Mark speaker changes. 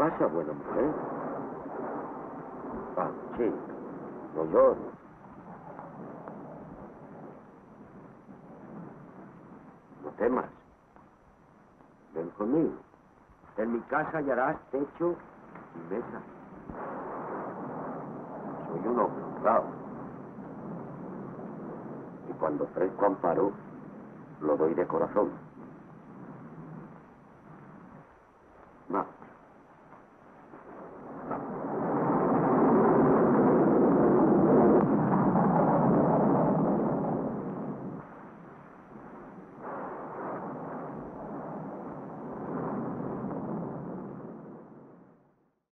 Speaker 1: pasa, buena mujer? Ah, sí. No llores. No temas. Ven conmigo. En mi casa hallarás techo y mesa. Soy un hombre honrado. Y cuando ofrezco amparo, lo doy de corazón.